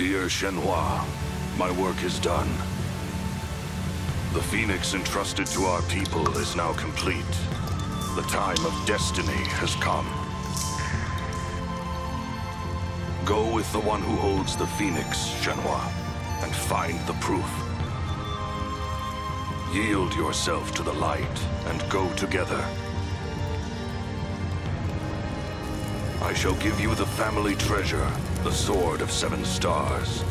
Dear Shenhua, my work is done. The Phoenix entrusted to our people is now complete. The time of destiny has come. Go with the one who holds the Phoenix, Shenhua, and find the proof. Yield yourself to the light and go together. I shall give you the family treasure, the Sword of Seven Stars.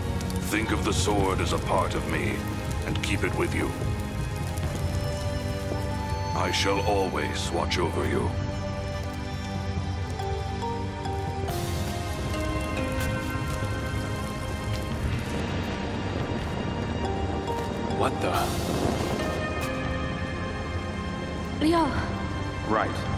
Think of the sword as a part of me, and keep it with you. I shall always watch over you. What the? Ryo, Right.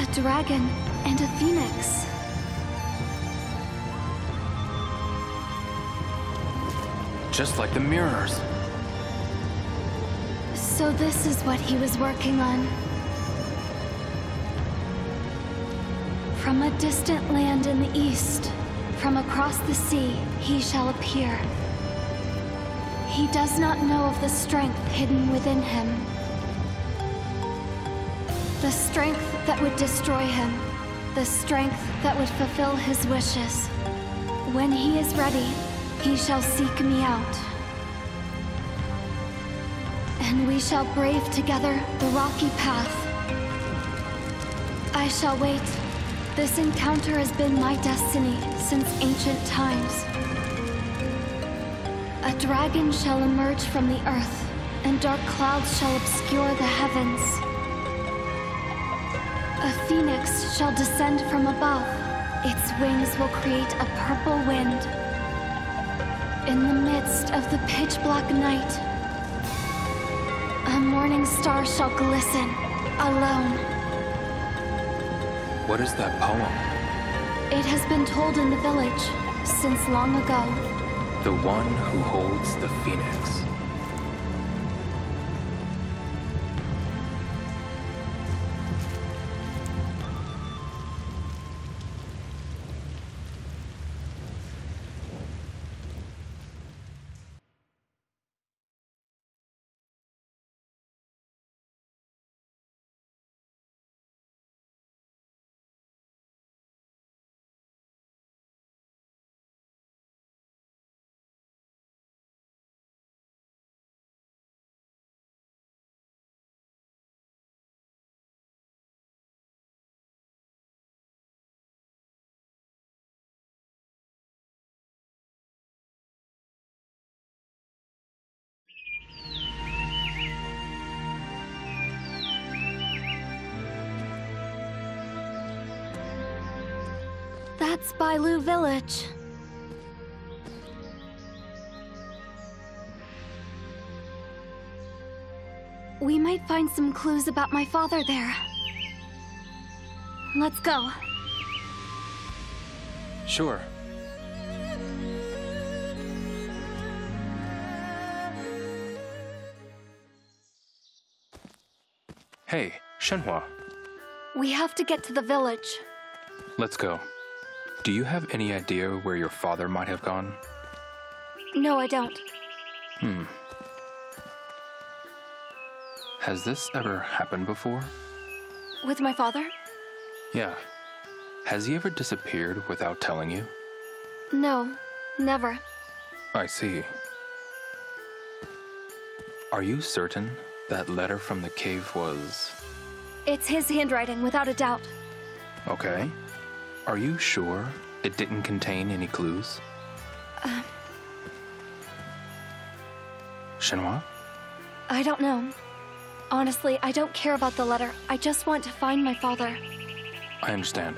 A dragon and a phoenix. Just like the mirrors. So this is what he was working on. From a distant land in the east, from across the sea, he shall appear. He does not know of the strength hidden within him. The strength that would destroy him. The strength that would fulfill his wishes. When he is ready, he shall seek me out. And we shall brave together the rocky path. I shall wait. This encounter has been my destiny since ancient times. A dragon shall emerge from the earth, and dark clouds shall obscure the heavens. Phoenix shall descend from above. Its wings will create a purple wind. In the midst of the pitch black night, a morning star shall glisten, alone. What is that poem? It has been told in the village since long ago. The one who holds the phoenix. That's Bailu Village. We might find some clues about my father there. Let's go. Sure. Hey, Shenhua, We have to get to the village. let's go. Do you have any idea where your father might have gone? No, I don't. Hmm. Has this ever happened before? With my father? Yeah. Has he ever disappeared without telling you? No, never. I see. Are you certain that letter from the cave was. It's his handwriting, without a doubt. Okay. Are you sure it didn't contain any clues? Uh. Shenhua? I don't know. Honestly, I don't care about the letter. I just want to find my father. I understand.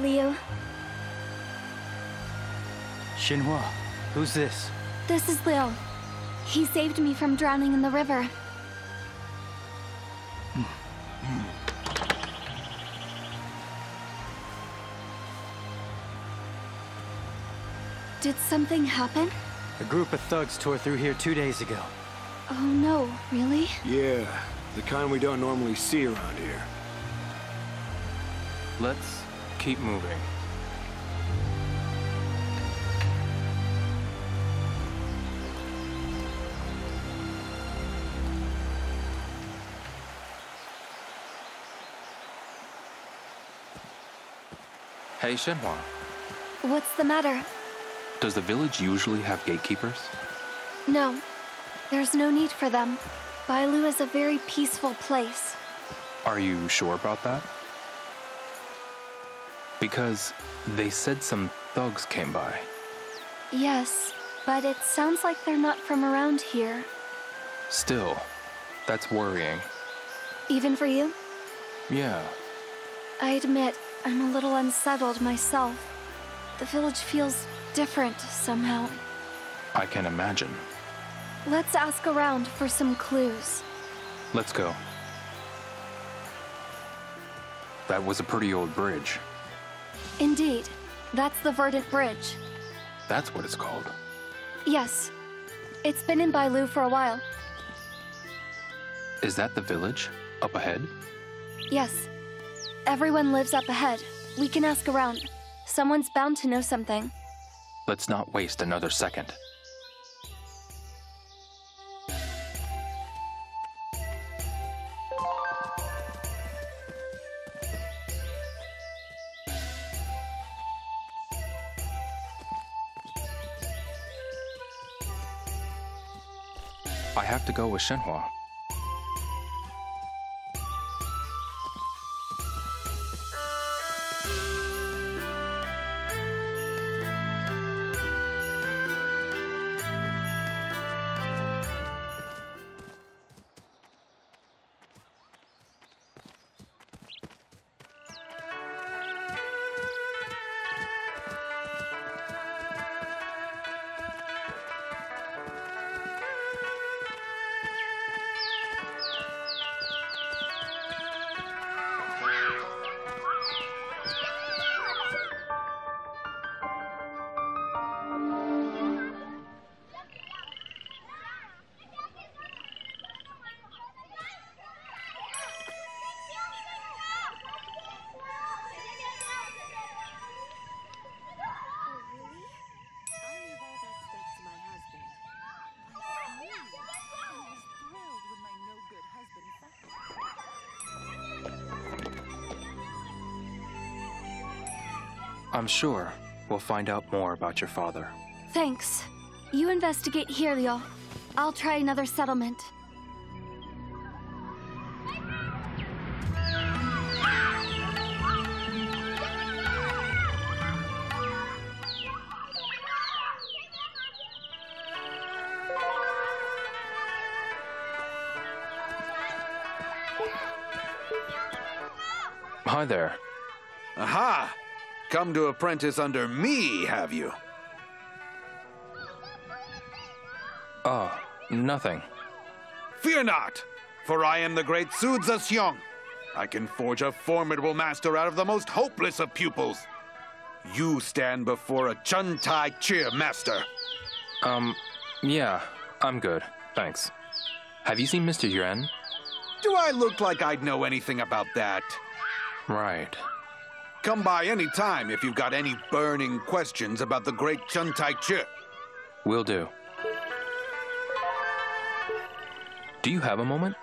Hello, Liu. Shenhua, who's this? This is Liu. He saved me from drowning in the river. Did something happen? A group of thugs tore through here two days ago. Oh no, really? Yeah, the kind we don't normally see around here. Let's keep moving. Hey, Shenhua. What's the matter? Does the village usually have gatekeepers? No. There's no need for them. Bailu is a very peaceful place. Are you sure about that? Because they said some thugs came by. Yes, but it sounds like they're not from around here. Still, that's worrying. Even for you? Yeah. I admit, I'm a little unsettled myself. The village feels different somehow. I can imagine. Let's ask around for some clues. Let's go. That was a pretty old bridge. Indeed. That's the Verdant Bridge. That's what it's called. Yes. It's been in Bailu for a while. Is that the village? Up ahead? Yes. Everyone lives up ahead. We can ask around. Someone's bound to know something. Let's not waste another second. I have to go with Shenhua. I'm sure we'll find out more about your father. Thanks. You investigate here, Liu. I'll try another settlement. Hi there. Come to apprentice under me, have you? Oh, nothing. Fear not, for I am the great Su Zhexiong. I can forge a formidable master out of the most hopeless of pupils. You stand before a Chun Tai Chi master. Um, yeah, I'm good. Thanks. Have you seen Mr. Yuan? Do I look like I'd know anything about that? Right. Come by any time if you've got any burning questions about the great Chun Tai Chi. Will do. Do you have a moment?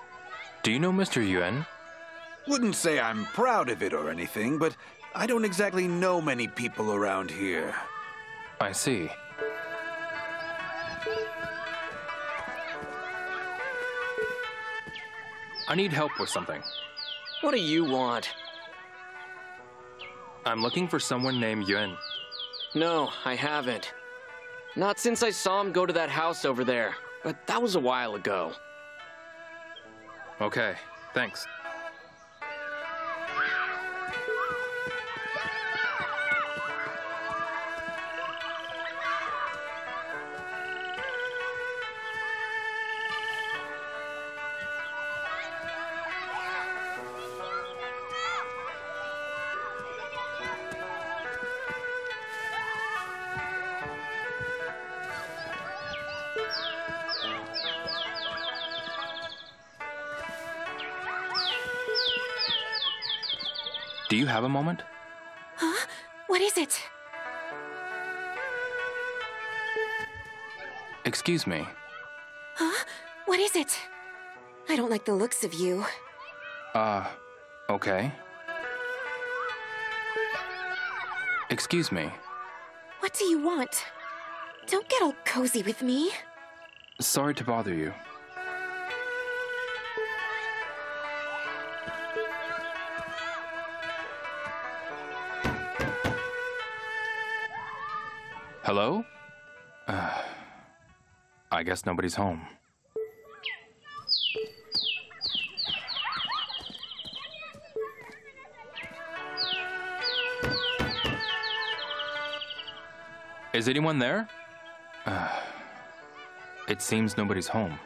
Do you know Mr. Yuan? Wouldn't say I'm proud of it or anything, but I don't exactly know many people around here. I see. I need help with something. What do you want? I'm looking for someone named Yuan. No, I haven't. Not since I saw him go to that house over there, but that was a while ago. Okay, thanks. Have a moment? Huh? What is it? Excuse me. Huh? What is it? I don't like the looks of you. Uh, okay. Excuse me. What do you want? Don't get all cozy with me. Sorry to bother you. Hello? Uh, I guess nobody's home. Is anyone there? Uh, it seems nobody's home.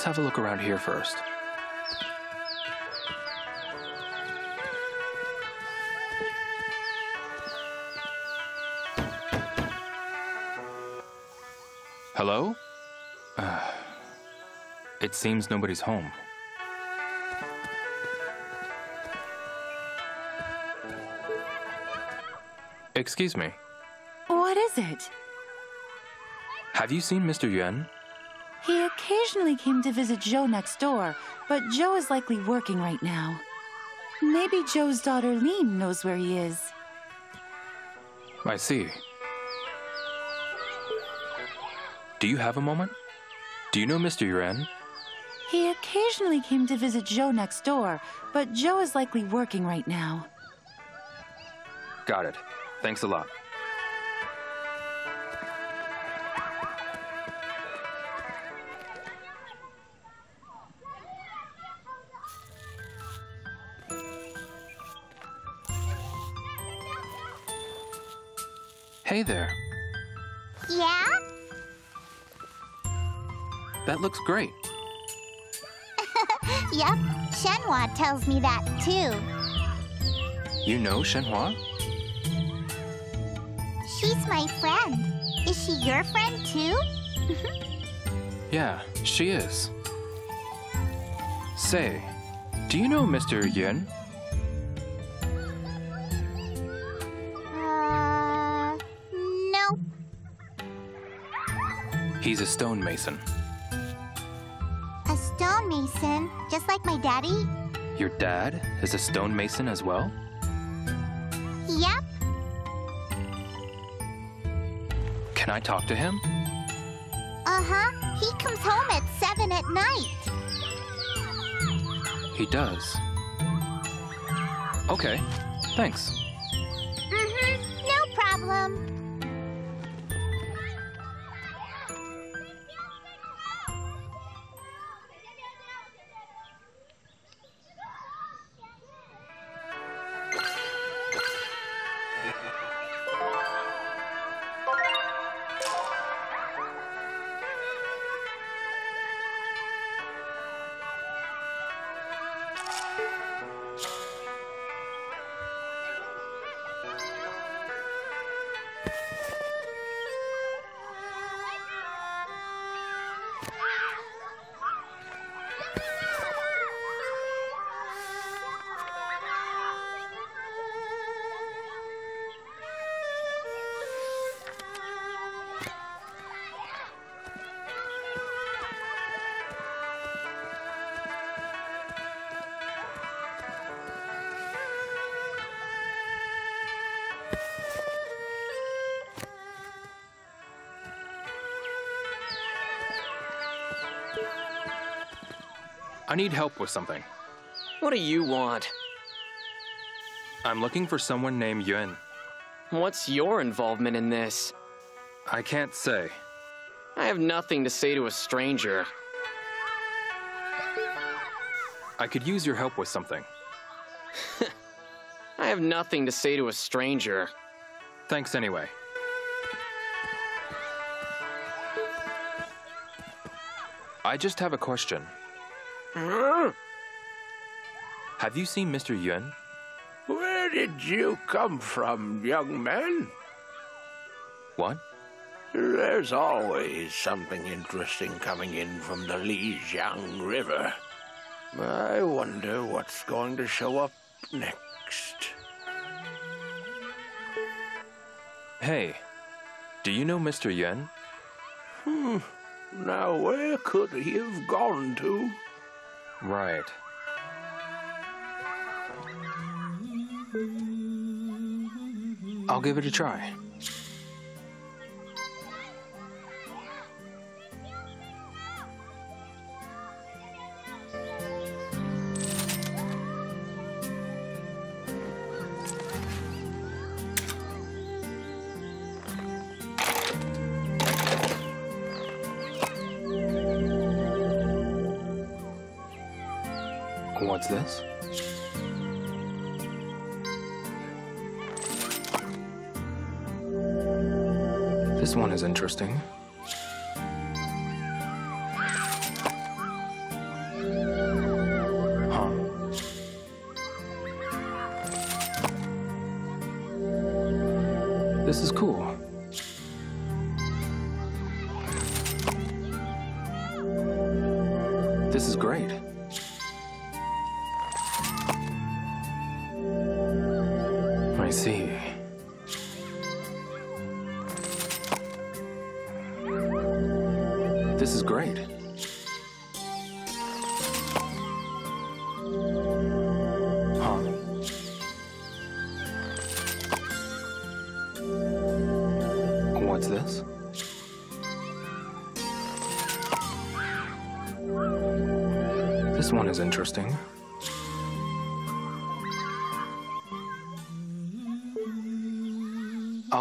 Let's have a look around here first. Hello? Uh, it seems nobody's home. Excuse me. What is it? Have you seen Mr. Yuan? Occasionally came to visit Joe next door, but Joe is likely working right now. Maybe Joe's daughter Lean knows where he is. I see. Do you have a moment? Do you know Mr. Yuan? He occasionally came to visit Joe next door, but Joe is likely working right now. Got it. Thanks a lot. Hey there. Yeah? That looks great. Yep. Shenhua tells me that too. You know Shenhua? She's my friend. Is she your friend too? Yeah, she is. Say, do you know Mr. Yuan? He's a stonemason. A stonemason, just like my daddy? Your dad is a stonemason as well? Yep. Can I talk to him? Uh-huh. He comes home at 7 at night. He does. Okay, thanks. Mm-hmm. No problem. I need help with something. What do you want? I'm looking for someone named Yuan. What's your involvement in this? I can't say. I have nothing to say to a stranger. I could use your help with something. I have nothing to say to a stranger. Thanks anyway. I just have a question. Have you seen Mr. Yuan? Where did you come from, young man? What? There's always something interesting coming in from the Lijiang River. I wonder what's going to show up next. Hey, do you know Mr. Yuan? Hmm. Now, where could he have gone to? Right. I'll give it a try. What's this? This one is interesting.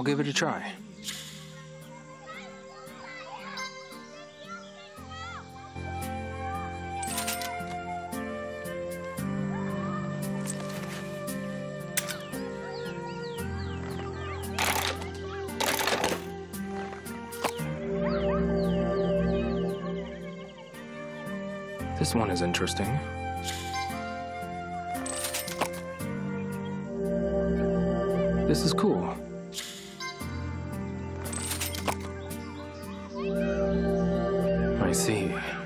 Give it a try. This one is interesting. This is cool. See.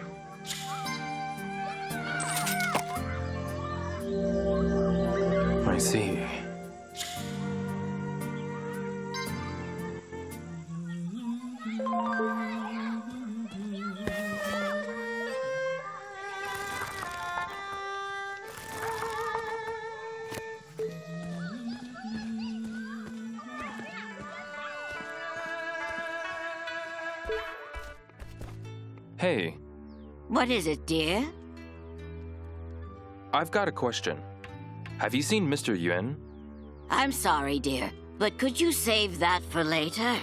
What is it, dear? I've got a question. Have you seen Mr. Yuan? I'm sorry, dear, but could you save that for later?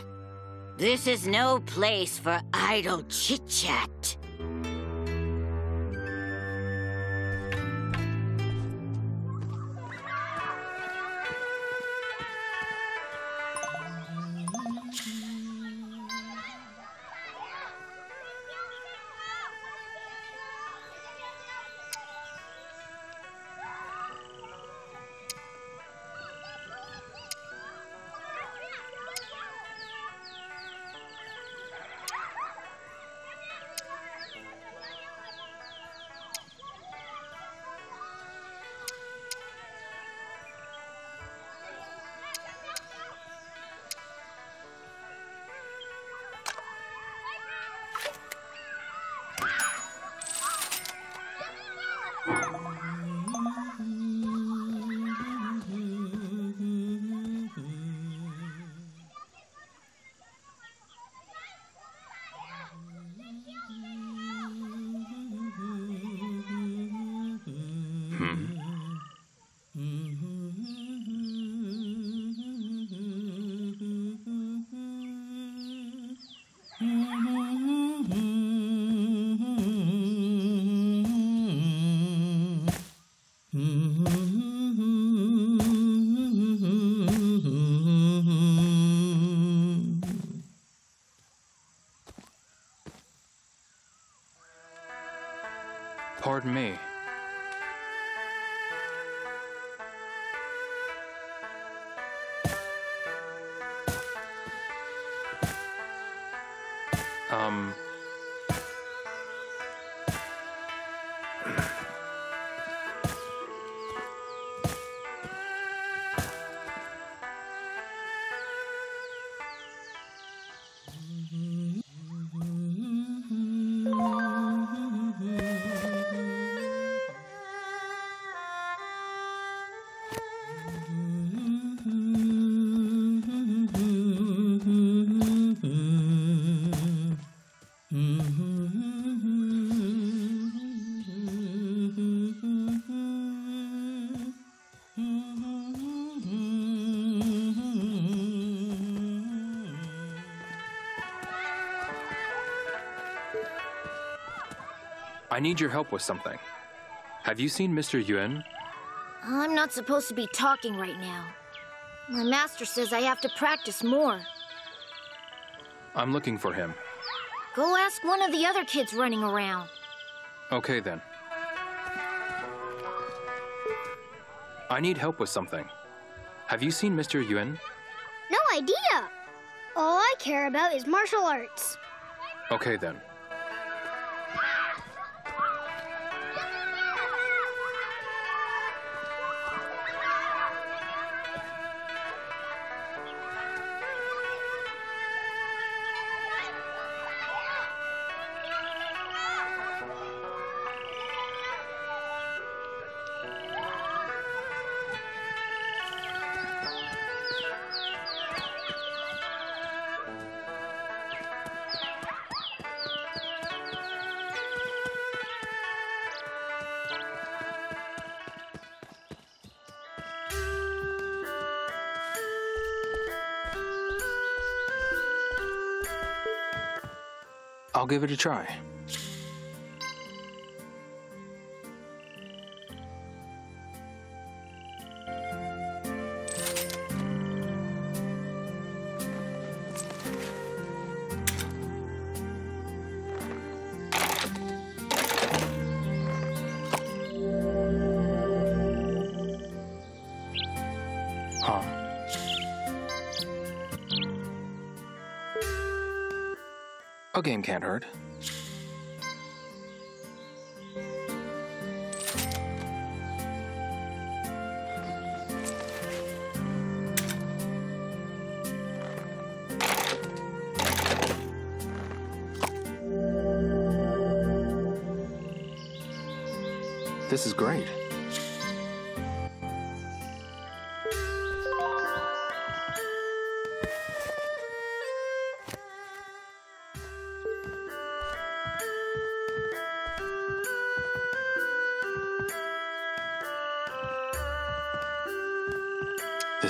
This is no place for idle chit I need your help with something. Have you seen Mr. Yuan? I'm not supposed to be talking right now. My master says I have to practice more. I'm looking for him. Go ask one of the other kids running around. Okay then. I need help with something. Have you seen Mr. Yuan? No idea. All I care about is martial arts. Okay then. Give it a try. Nothing can't hurt. This is great.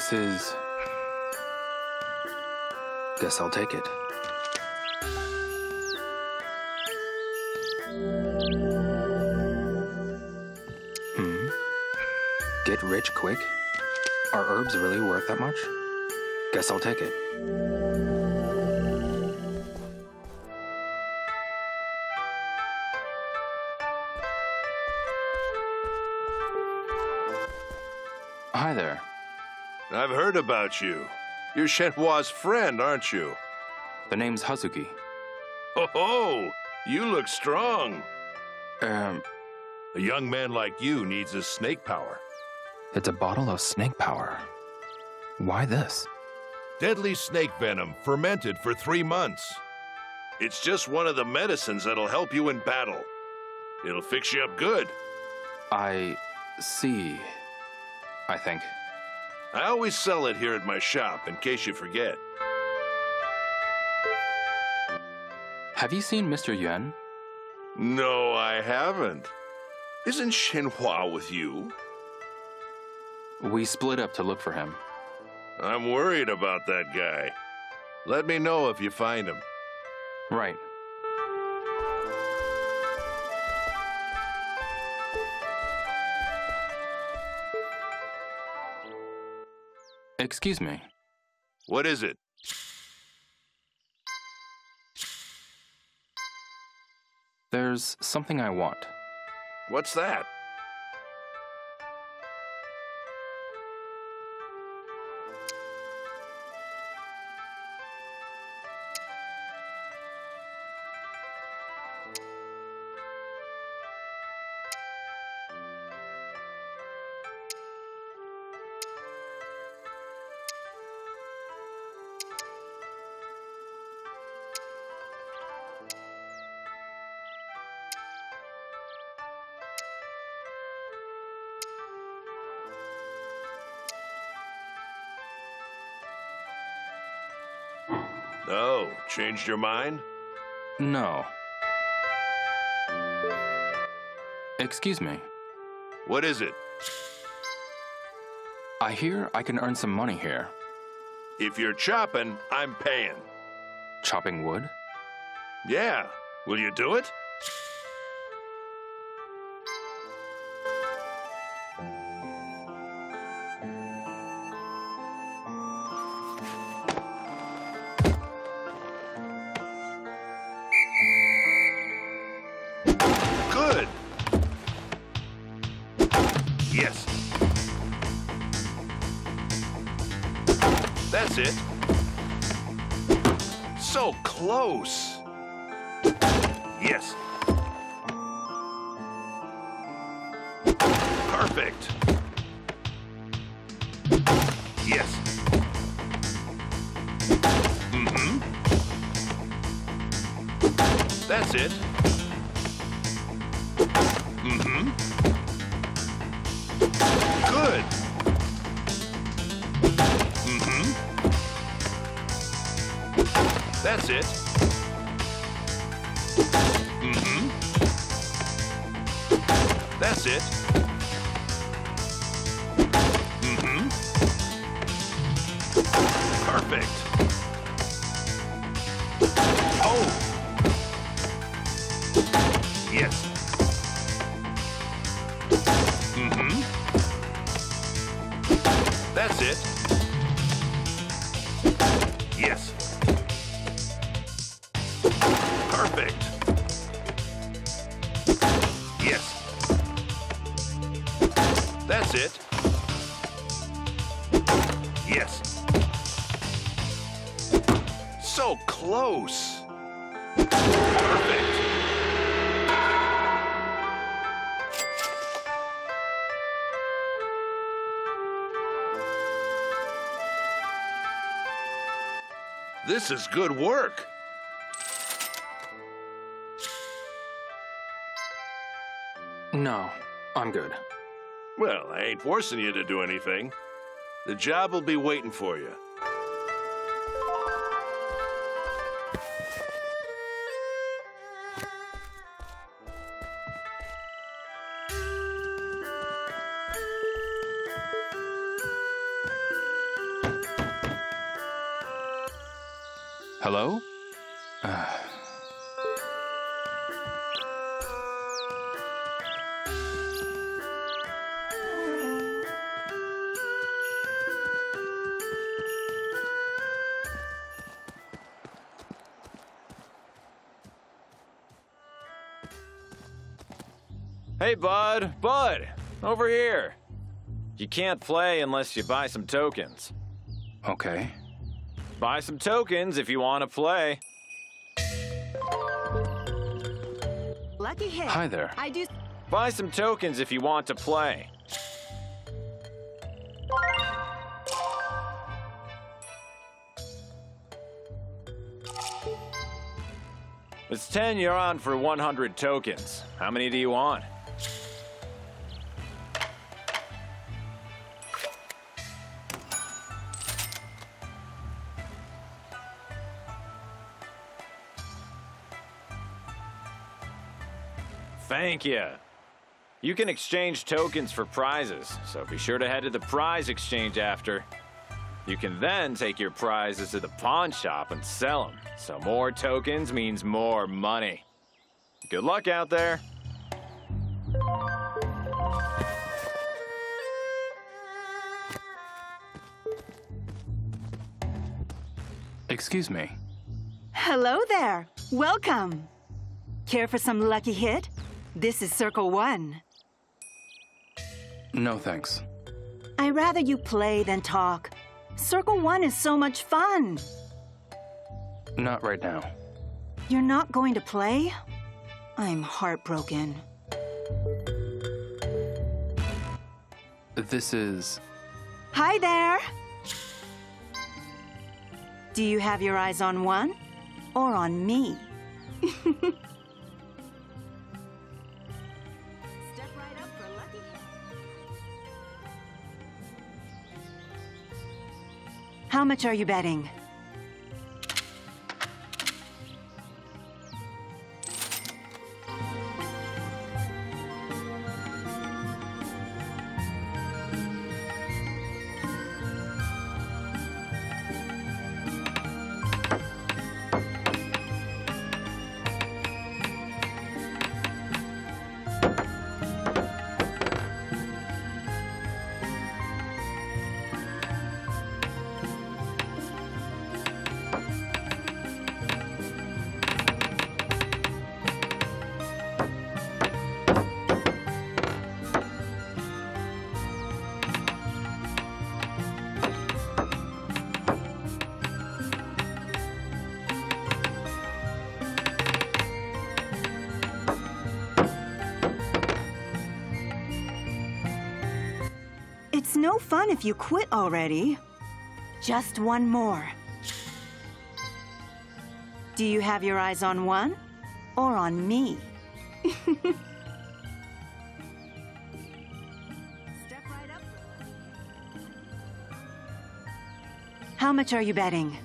This is. Guess I'll take it. Hmm. Get rich quick? Are herbs really worth that much? Guess I'll take it. About you. You're Shenhua's friend, aren't you? The name's Hazuki. Ho ho! You look strong. Um, A young man like you needs his snake power. it's a bottle of snake power. Why this? Deadly snake venom fermented for three months. It's just one of the medicines that'll help you in battle. It'll fix you up good. I see. I think. I always sell it here at my shop in case you forget. Have you seen Mr. Yuan? No, I haven't. Isn't Shenhua with you? We split up to look for him. I'm worried about that guy. Let me know if you find him. Right. Excuse me. What is it? There's something I want. What's that? Oh, changed your mind? No. Excuse me. What is it? I hear I can earn some money here. If you're chopping, I'm paying. Chopping wood? Yeah. Will you do it? Mm-hmm. That's it. Mm-hmm. Perfect. This is good work. No. I'm good. Well, I ain't forcing you to do anything. The job will be waiting for you. Bud, bud, over here. You can't play unless you buy some tokens. okay. Buy some tokens if you want to play. Lucky hit. Hi there. I do. Buy some tokens if you want to play. It's 10 you're on for 100 tokens. How many do you want? Thank you. You can exchange tokens for prizes, so be sure to head to the prize exchange after. You can then take your prizes to the pawn shop and sell them, so more tokens means more money. Good luck out there. Excuse me. Hello there. Welcome. Care for some lucky hit? This is Circle One. No thanks. I rather you play than talk. Circle One is so much fun. Not right now. You're not going to play? I'm heartbroken. This is. Hi there. Do you have your eyes on one or on me? How much are you betting? No fun if you quit already. Just one more. Do you have your eyes on one or on me? How much are you betting?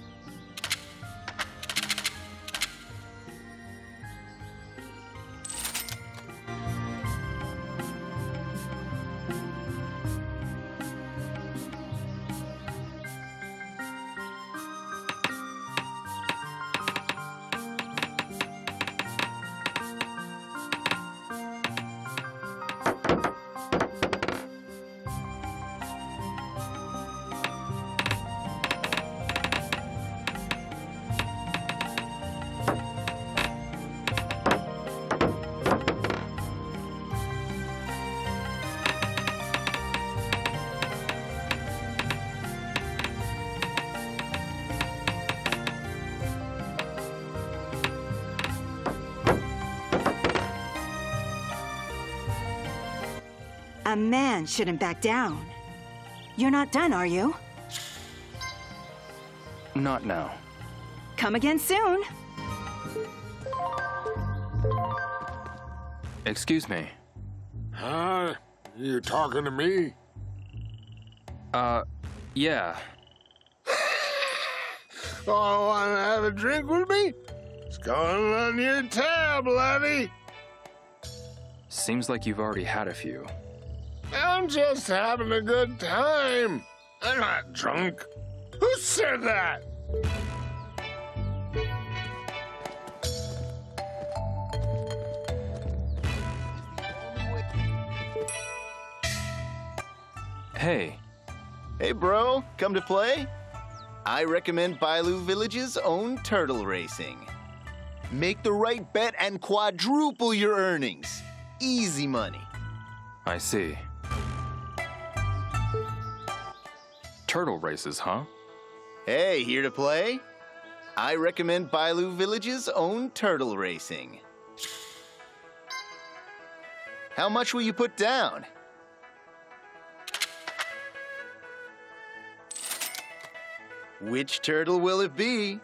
A man shouldn't back down. You're not done, are you? Not now. Come again soon. Excuse me. Huh? You talking to me? Uh, yeah. Oh, wanna have a drink with me? It's going on your tab, Levy. Seems like you've already had a few. I'm just having a good time. I'm not drunk. Who said that? Hey. Hey, bro, come to play? I recommend Bailu Village's own turtle racing. Make the right bet and quadruple your earnings. Easy money. I see. Turtle races, huh? Hey, here to play? I recommend Bailu Village's own turtle racing. How much will you put down? Which turtle will it be?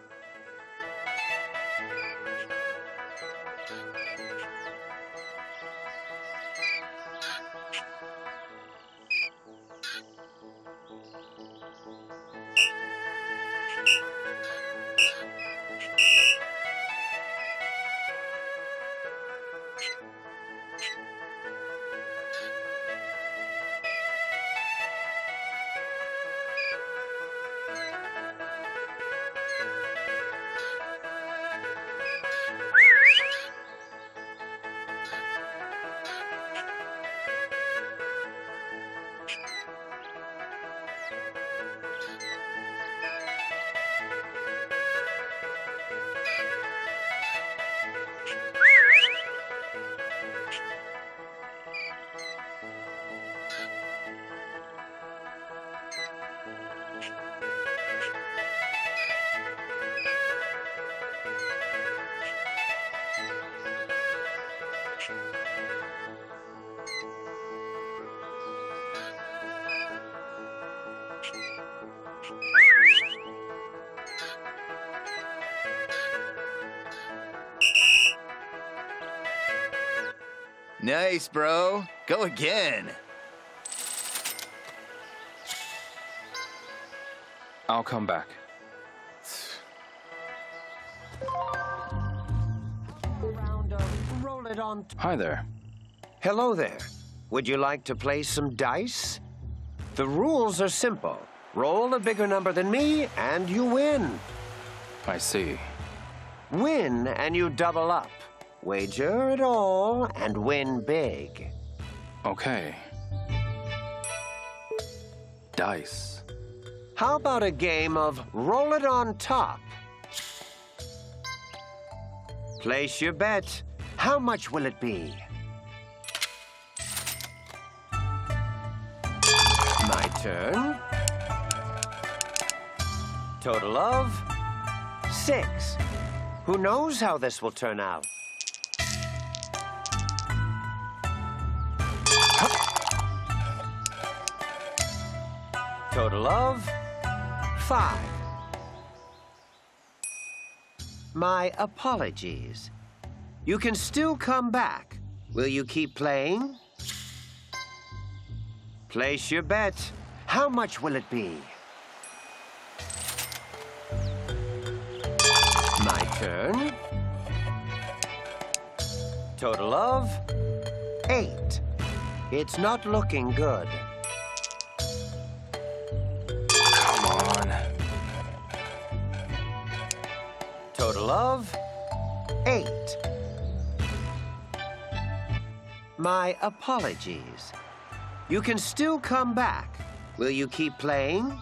Nice, bro. Go again. I'll come back. Roll it on. Hi there. Hello there. Would you like to play some dice? The rules are simple. Roll a bigger number than me, and you win. I see. Win, and you double up. Wager it all, and win big. Okay. Dice. How about a game of roll it on top? Place your bet. How much will it be? My turn. Total of six. Who knows how this will turn out? Total of five. My apologies. You can still come back. Will you keep playing? Place your bet. How much will it be? My turn. Total of eight. It's not looking good. Total of eight. My apologies. You can still come back. Will you keep playing?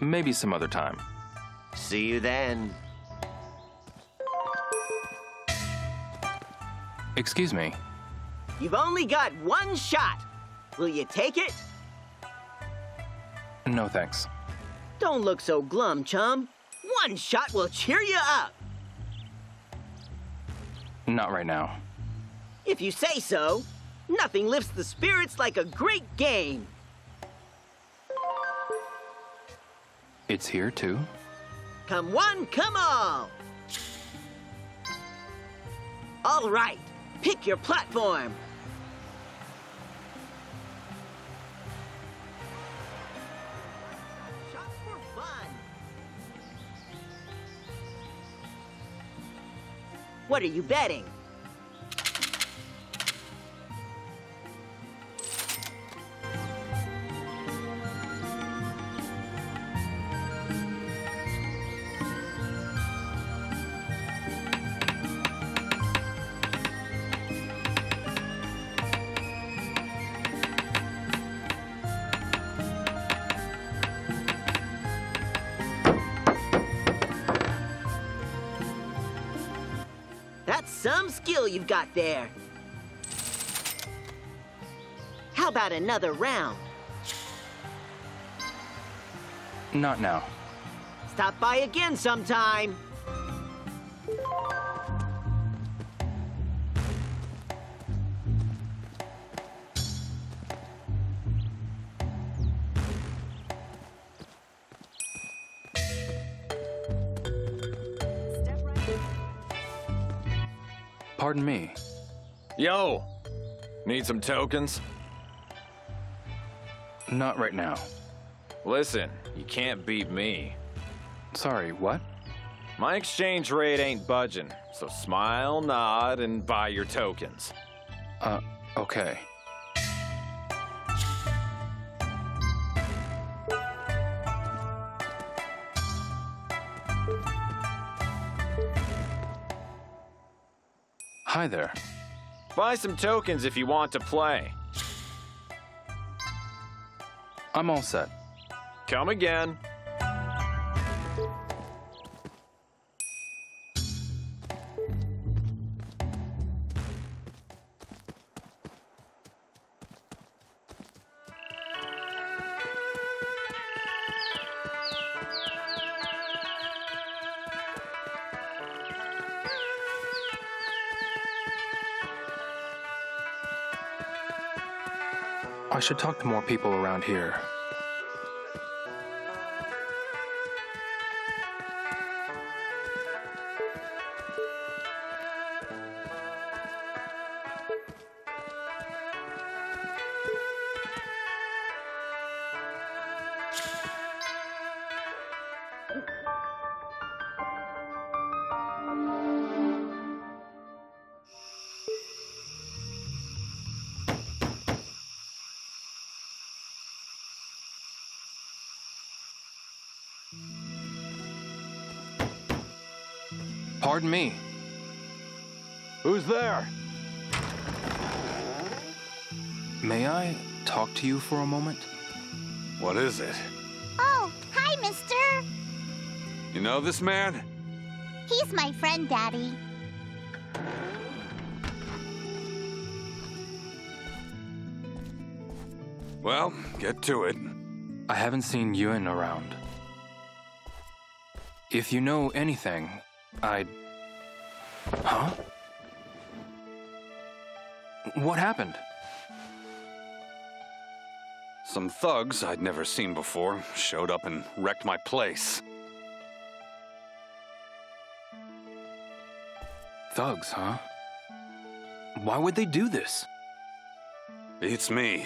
Maybe some other time. See you then. Excuse me. You've only got one shot. Will you take it? No thanks. Don't look so glum, chum. One shot will cheer you up. Not right now. If you say so. Nothing lifts the spirits like a great game. It's here too? Come one, come all. All right, pick your platform. What are you betting? Got there. How about another round? Not now. Stop by again sometime. Yo! Need some tokens? Not right now. Listen, you can't beat me. Sorry, what? My exchange rate ain't budging, so smile, nod, and buy your tokens. Uh, okay. Hi there. Buy some tokens if you want to play. I'm all set. Come again. I should talk to more people around here. To you for a moment? What is it? Oh, hi, mister. You know this man? He's my friend, Daddy. Well, get to it. I haven't seen Yuan around. If you know anything, I'd. Huh? What happened? Some thugs I'd never seen before showed up and wrecked my place. Thugs, huh? Why would they do this? It's me.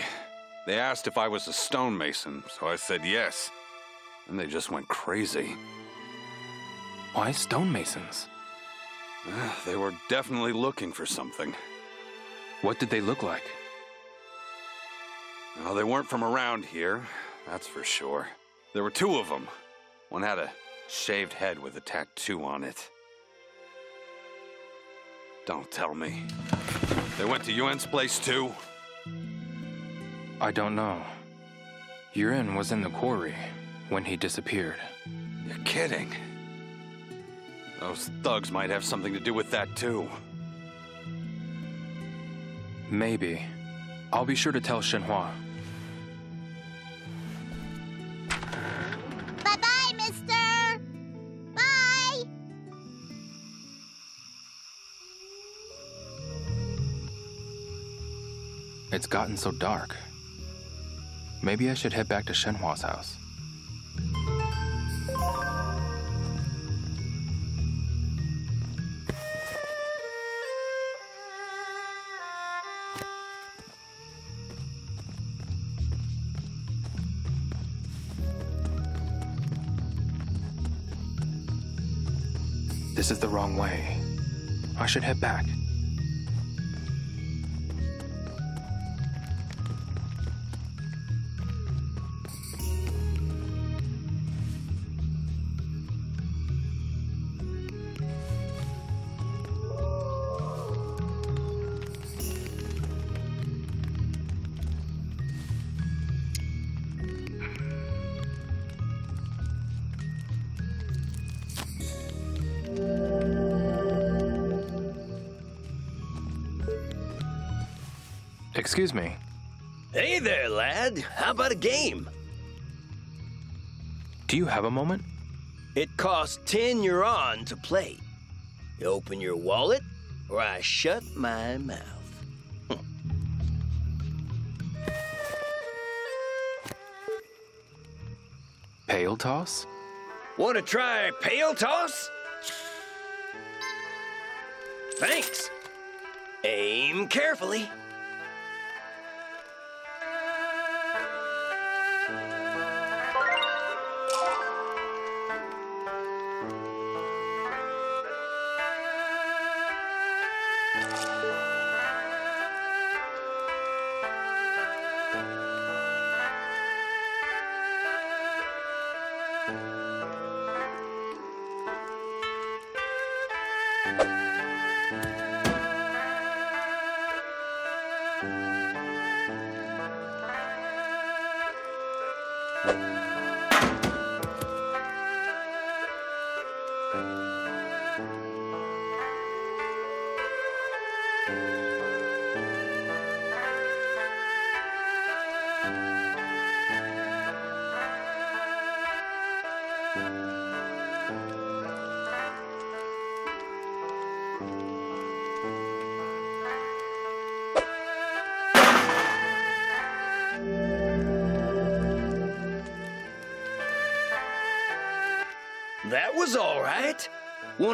They asked if I was a stonemason, so I said yes. And they just went crazy. Why stonemasons? They were definitely looking for something. What did they look like? Well, they weren't from around here, that's for sure. There were two of them. One had a shaved head with a tattoo on it. Don't tell me. They went to Yuan's place too? I don't know. Yuan was in the quarry when he disappeared. You're kidding. Those thugs might have something to do with that too. Maybe. I'll be sure to tell Shenhua. It's gotten so dark. Maybe I should head back to Shenhua's house. This is the wrong way. I should head back. Excuse me. Hey there, lad. How about a game? Do you have a moment? It costs 10 yuan to play. You open your wallet, or I shut my mouth. Pail toss? Want to try pail toss? Thanks. Aim carefully.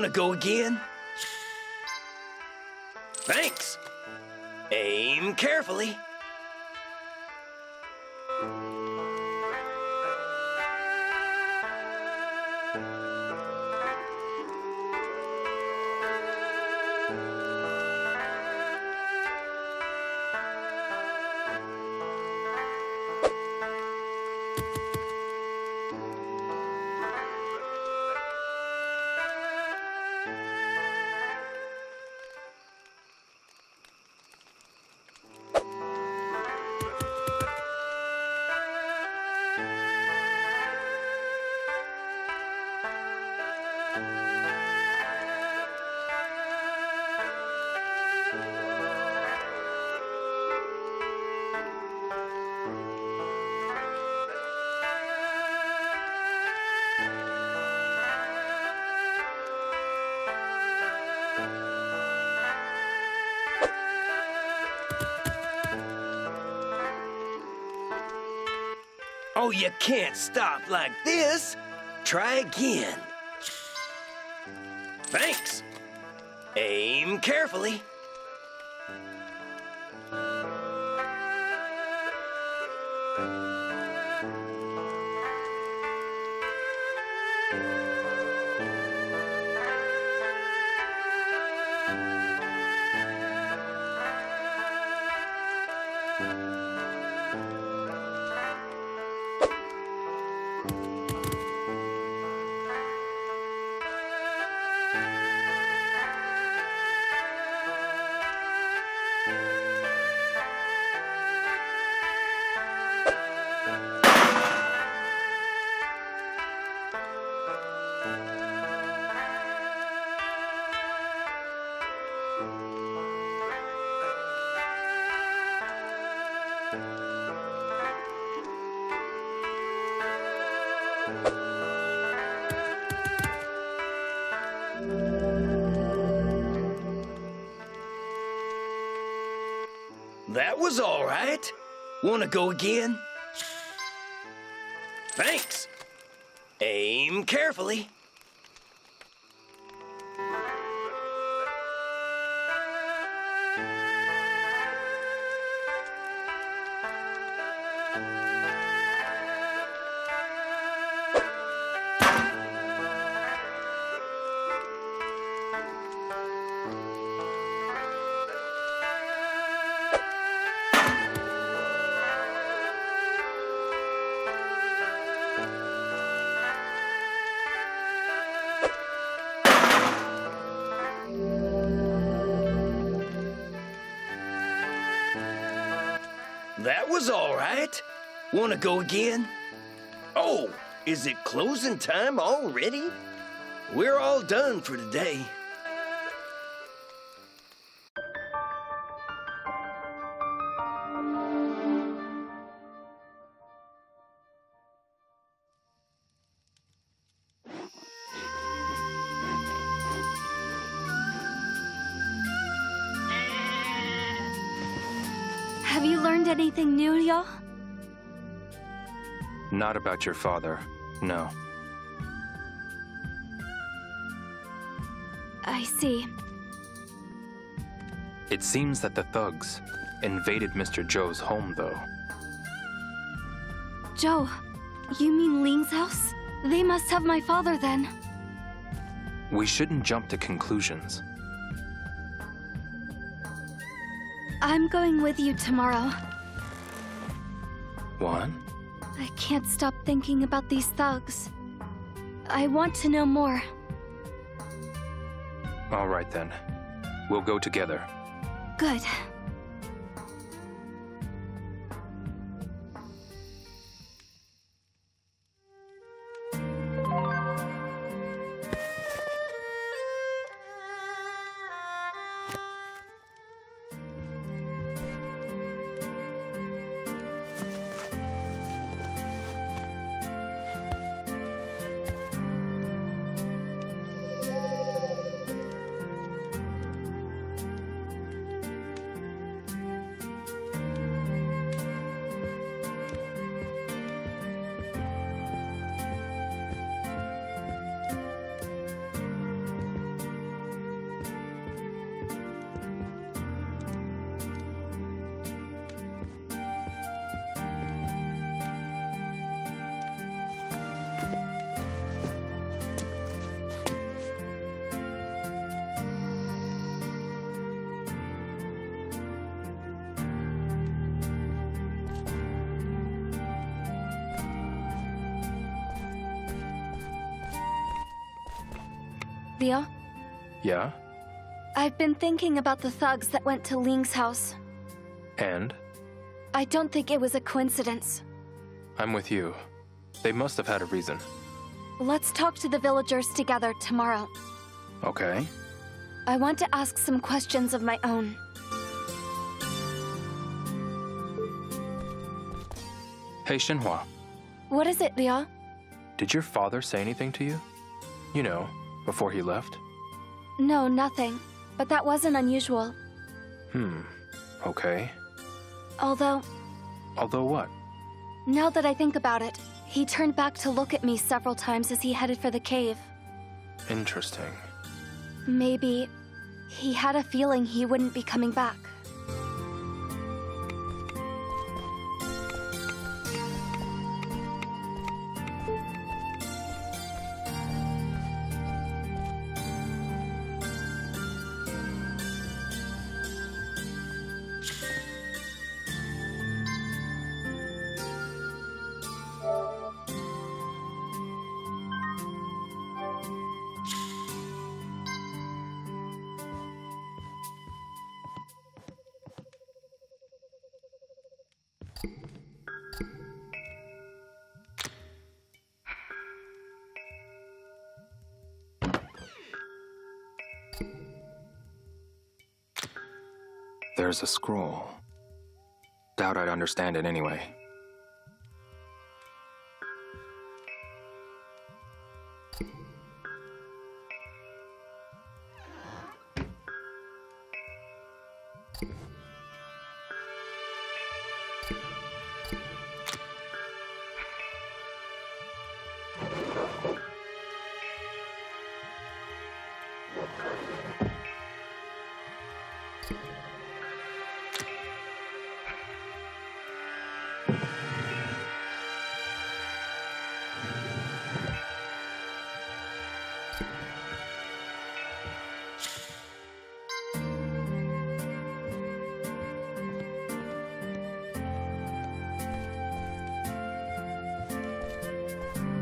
Want to go again? Thanks. Aim carefully. You can't stop like this. Try again. Thanks. Aim carefully. Was all right. Want to go again? Thanks. Aim carefully. Go again? Oh, is it closing time already? We're all done for today. Not about your father, no. I see. It seems that the thugs invaded Mr. Joe's home, though. Joe, you mean Ling's house? They must have my father then. We shouldn't jump to conclusions. I'm going with you tomorrow. What? I can't stop thinking about these thugs. I want to know more. All right then. We'll go together. Good. Been thinking about the thugs that went to Ling's house. And? I don't think it was a coincidence. I'm with you. They must have had a reason. Let's talk to the villagers together tomorrow. Okay? I want to ask some questions of my own. Hey, Shenhua. What is it, Ryo? Did your father say anything to you? You know, before he left? No, nothing. But that wasn't unusual. Hmm. Okay. Although, Although what? now that I think about it, he turned back to look at me several times as he headed for the cave. Interesting. Maybe he had a feeling he wouldn't be coming back. A scroll. Doubt I'd understand it anyway.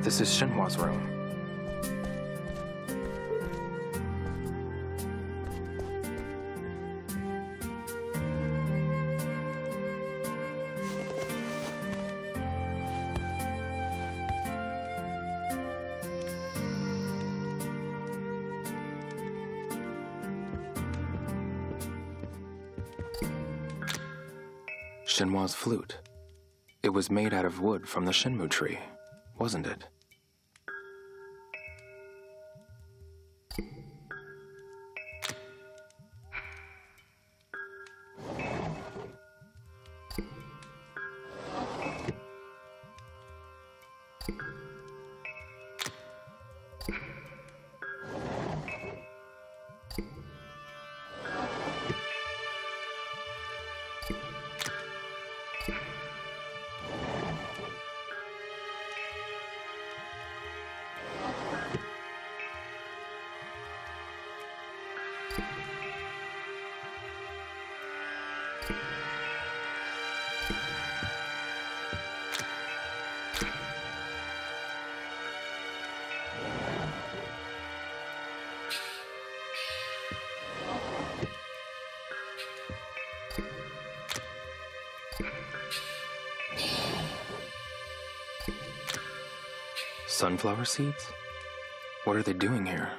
This is Shenhua's room. Shenhua's flute. It was made out of wood from the Shenmu tree, wasn't it? Sunflower seeds? What are they doing here?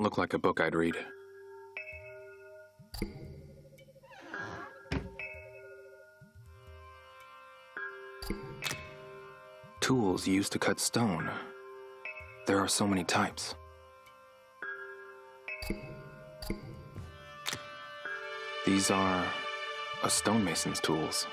Doesn't look like a book I'd read. Tools used to cut stone. There are so many types. These are a stonemason's tools.